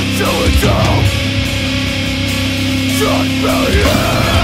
until it's all Shut failure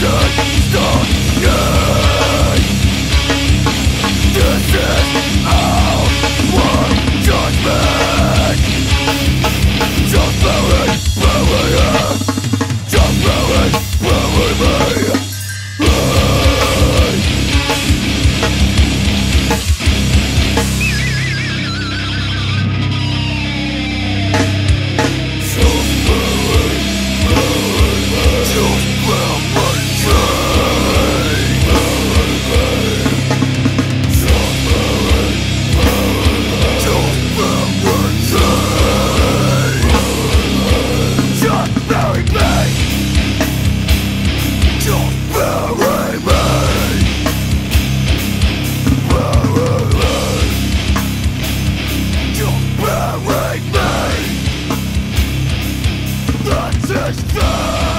stood That's his death!